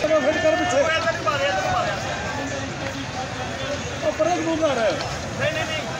चलो फिर कर पीछे ओ परे घूम रहा है नहीं नहीं नहीं।